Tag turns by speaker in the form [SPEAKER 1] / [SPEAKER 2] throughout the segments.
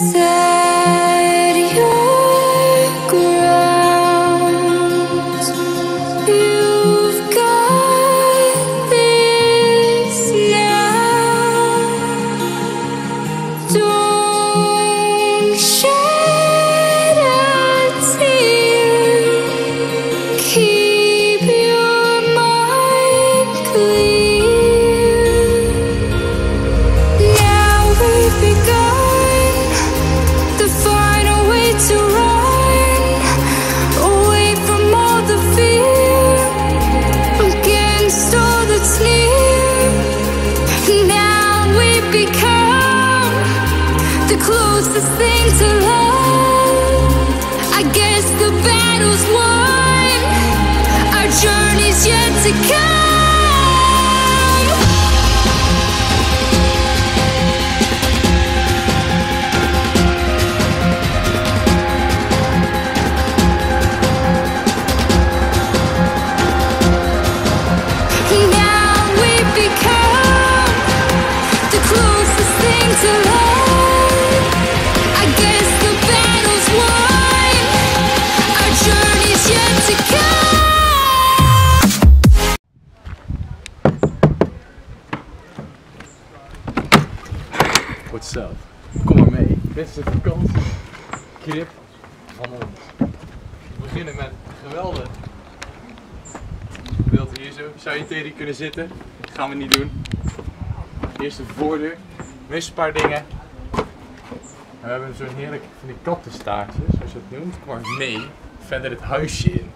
[SPEAKER 1] say the closest thing to love. I guess the battle's won. Our journey's yet to come.
[SPEAKER 2] Up? Kom maar mee. Dit is de vakantiekrip van ons. We beginnen met geweldig beeld hier zo. Zou je tegen kunnen zitten? Dat gaan we niet doen. Eerst de voordeur. Mis een paar dingen. We hebben zo'n heerlijk van die kattenstaartjes, zoals je het noemt. Kom maar mee. Verder het huisje in.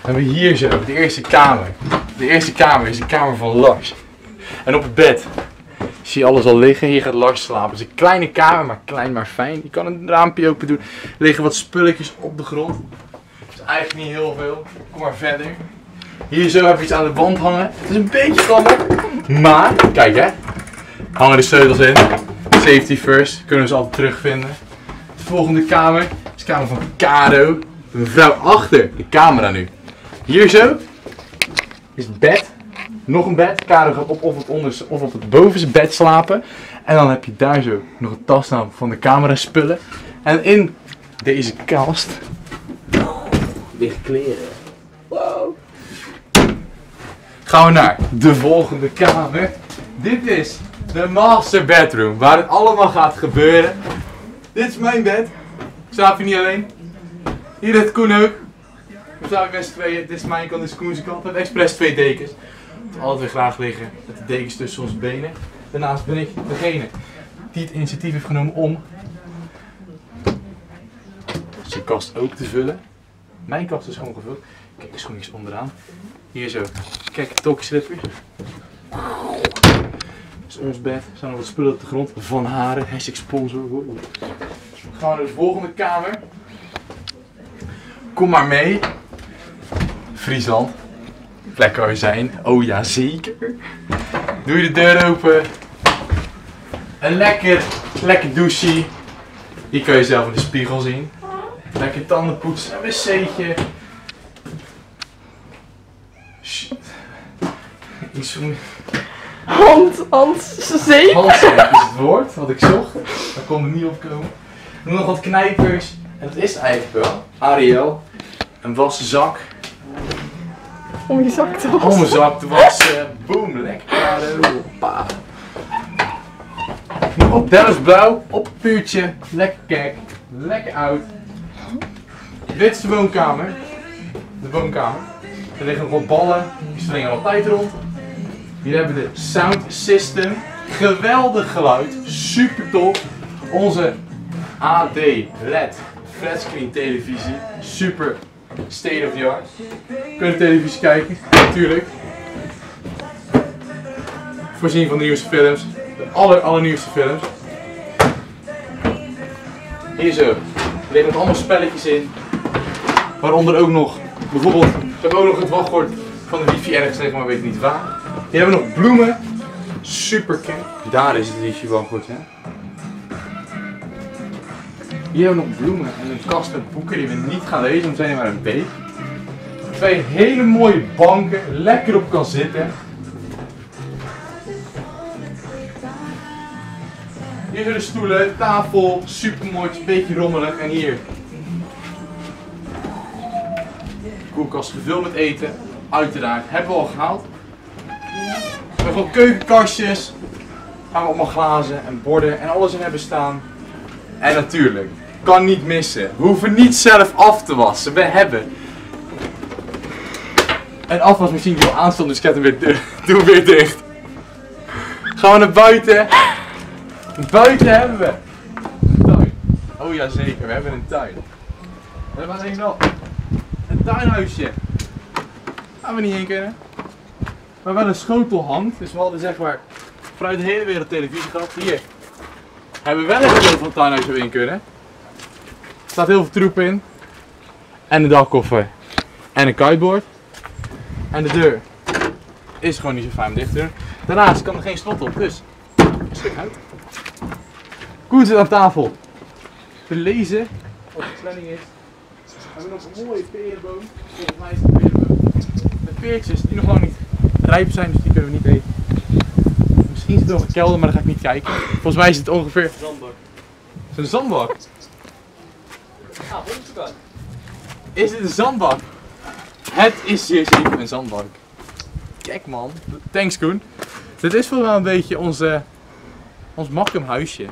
[SPEAKER 2] We hebben hier zo de eerste kamer. De eerste kamer is de kamer van Lars. En op het bed zie je alles al liggen. Hier gaat Lars slapen. Het is een kleine kamer, maar klein maar fijn. Je kan een raampje open doen. Er liggen wat spulletjes op de grond. Is eigenlijk niet heel veel. Kom maar verder. Hier zo heb iets aan de wand hangen. Het is een beetje gammel. Maar, kijk hè. Hangen de sleutels in. Safety first. Kunnen ze altijd terugvinden. De volgende kamer is de kamer van Caro. Mevrouw achter de camera nu. Hier zo is het bed. Nog een bed. Karo gaat op of het onderste of op het bovenste bed slapen. En dan heb je daar zo nog een tas nou van de camera spullen. En in deze kast liggen kleren. Wow. Gaan we naar de volgende kamer. Dit is de master bedroom. Waar het allemaal gaat gebeuren. Dit is mijn bed. Ik slaap hier niet alleen. Hier ligt Koen ook. We slapen z'n tweeën. Dit is mijn kant, dit is Koen's kant. We hebben expres twee dekens. Altijd graag liggen met de dekens tussen onze benen. Daarnaast ben ik degene die het initiatief heeft genomen om zijn kast ook te vullen. Mijn kast is gewoon gevuld. Kijk, de schoentjes onderaan. Hier zo. Kijk, Tokyo slippers. Dit is ons bed. Er staan nog wat spullen op de grond. Van Haren, hashtag sponsor. Wow. Dan gaan we naar de volgende kamer. Kom maar mee. Friesland. Plek we zijn. Oh ja, zeker. Doe je de deur open. Een lekker, lekker douche. Hier kan je zelf in de spiegel zien. Lekker tanden poetsen. Een wc'tje. Shit. Iets van...
[SPEAKER 3] Hand, zeker.
[SPEAKER 2] Handzeep is het woord wat ik zocht. Daar kon er niet op komen. Doe nog wat knijpers. En dat is het eigenlijk wel. Ariel. Een wassen zak.
[SPEAKER 3] Om je zak te wassen.
[SPEAKER 2] Om een zak te wassen. Boom, lekker. Op Dennis Blauw. Op het puurtje. Lekker kijk. Lekker oud. Dit is de woonkamer. De woonkamer. Er liggen nog wat ballen. Die springen altijd rond. Hier hebben we de sound system. Geweldig geluid. Super top. Onze AD LED flatscreen televisie. Super state of the art. Kunnen televisie kijken, natuurlijk. Voorzien van de nieuwste films. De aller, allernieuwste films. Hier zo. Er liggen allemaal spelletjes in. Waaronder ook nog, bijvoorbeeld, we hebben ook nog het wachtwoord van de wifi ergens liggen, maar weet niet waar. Hier hebben we nog bloemen. Super. Daar is het wifi wachtwoord, hè. Hier hebben we nog bloemen en een kast met boeken die we niet gaan lezen, want zijn er maar een week. Twee hele mooie banken, lekker op kan zitten. Hier zijn de stoelen, tafel, super mooi, een beetje rommelig. En hier. Koelkast gevuld met eten, uiteraard. Hebben we al gehaald. We hebben gewoon keukenkastjes. Gaan we allemaal glazen en borden en alles in hebben staan. En natuurlijk, kan niet missen. We hoeven niet zelf af te wassen. We hebben een afwasmachine die al aanstond, dus ik heb hem weer, di- doe hem weer dicht. Gaan we naar buiten. Buiten hebben we een tuin. Oh ja zeker, we hebben een tuin. En wat denk ik nog? Een tuinhuisje. Waar we niet heen kunnen. Maar wel een schotel hangt. Dus we hadden zeg maar vanuit de hele wereld televisie gehad. Hier hebben we wel een gedeelte van het tuinhuis waar we in kunnen. Er staat heel veel troep in. En een dakkoffer. En een kiteboard. En de deur is gewoon niet zo fijn om dicht te doen. Daarnaast kan er geen slot op, dus stuk uit. Koen zit aan tafel. Te lezen wat de planning is. We hebben nog een mooie perenboom. Volgens mij is het een perenboom. Met peertjes die nog lang niet rijp zijn, dus die kunnen we niet eten. Misschien zit er nog een kelder, maar daar ga ik niet kijken. Volgens mij is het ongeveer...
[SPEAKER 4] Zandbak.
[SPEAKER 2] Is het een zandbak? Is dit een zandbak? Het is zeer een zandbak. Kijk man. Thanks Koen. Dit is mij een beetje onze, ons makkum huisje.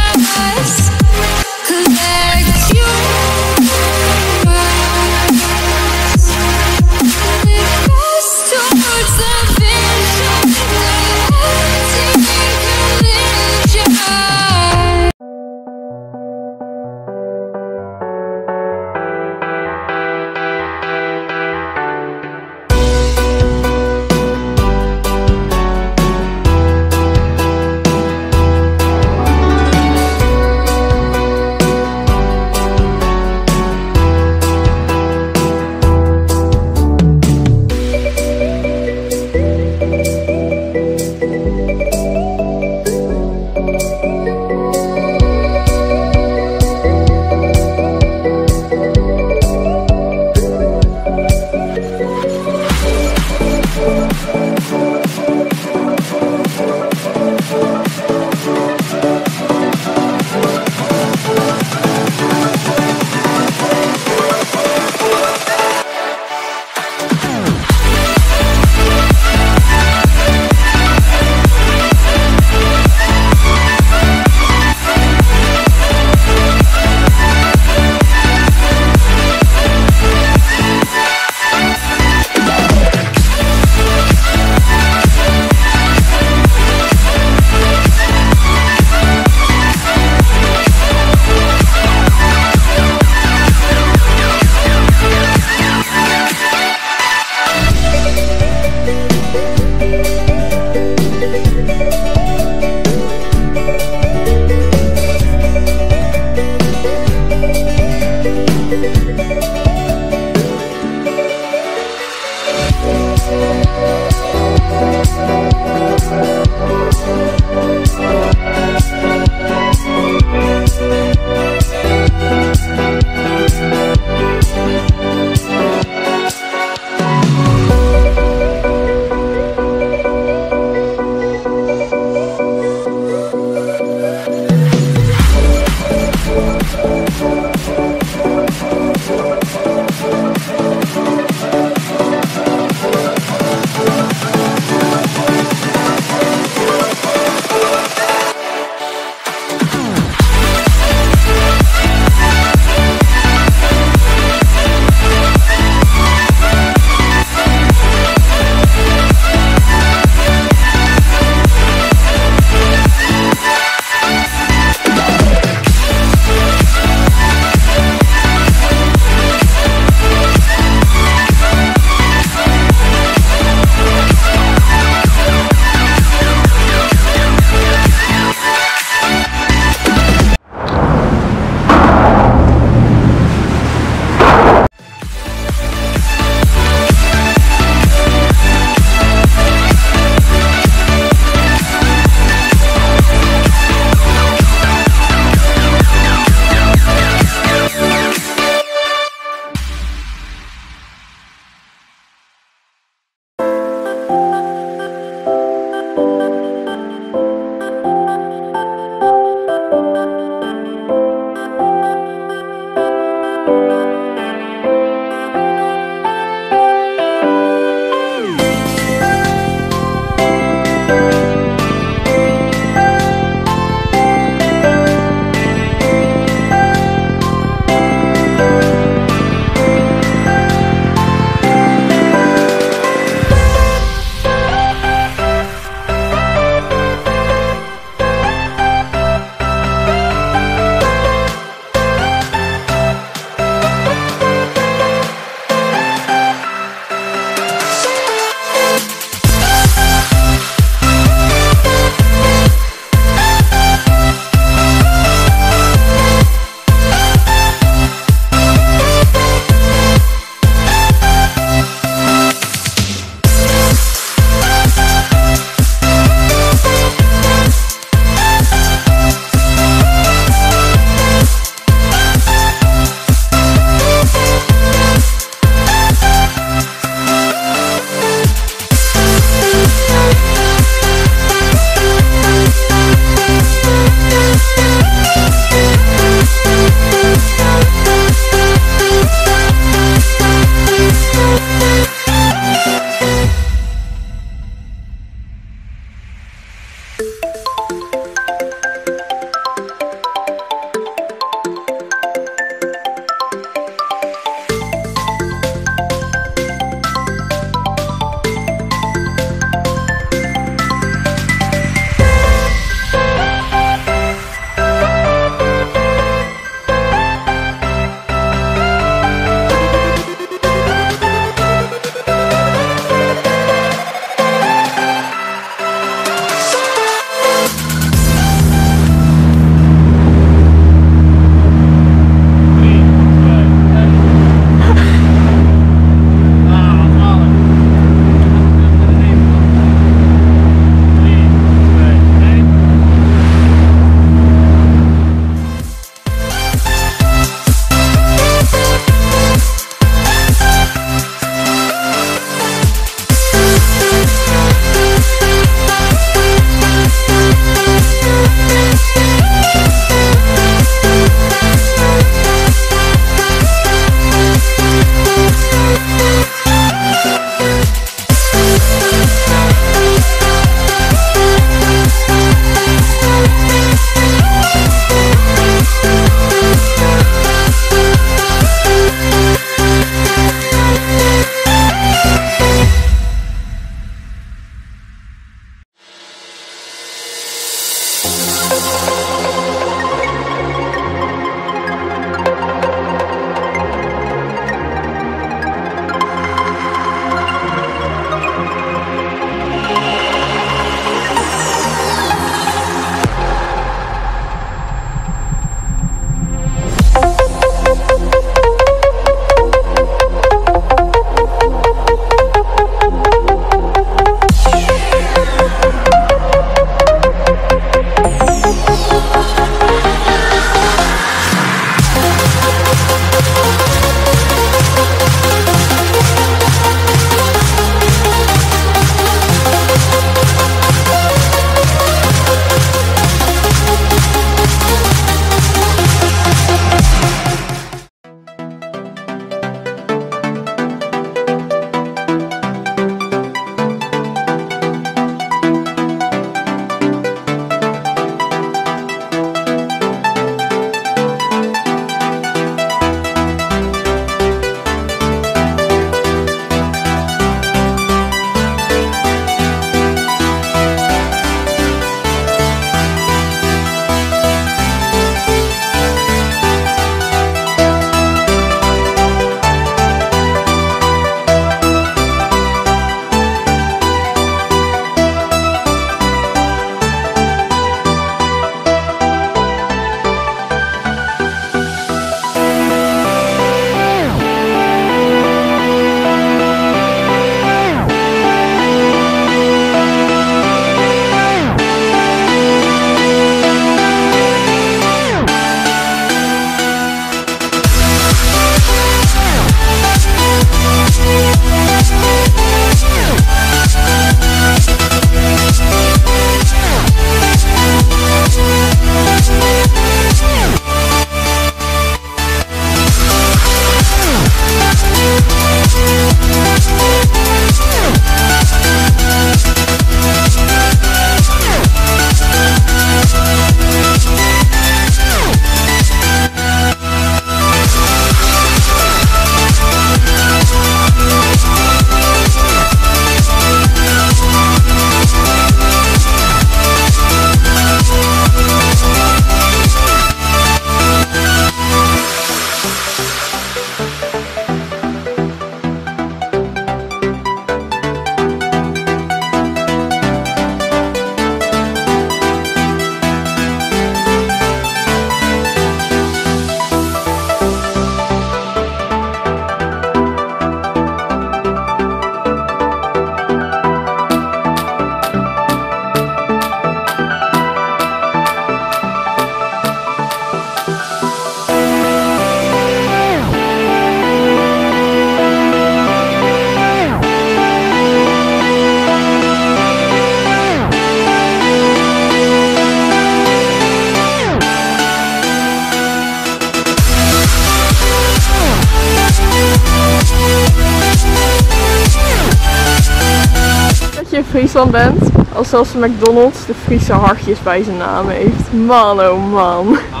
[SPEAKER 3] je in Friesland bent. Als zelfs McDonald's de Friese hartjes bij zijn naam heeft. Man oh man.
[SPEAKER 1] Ah,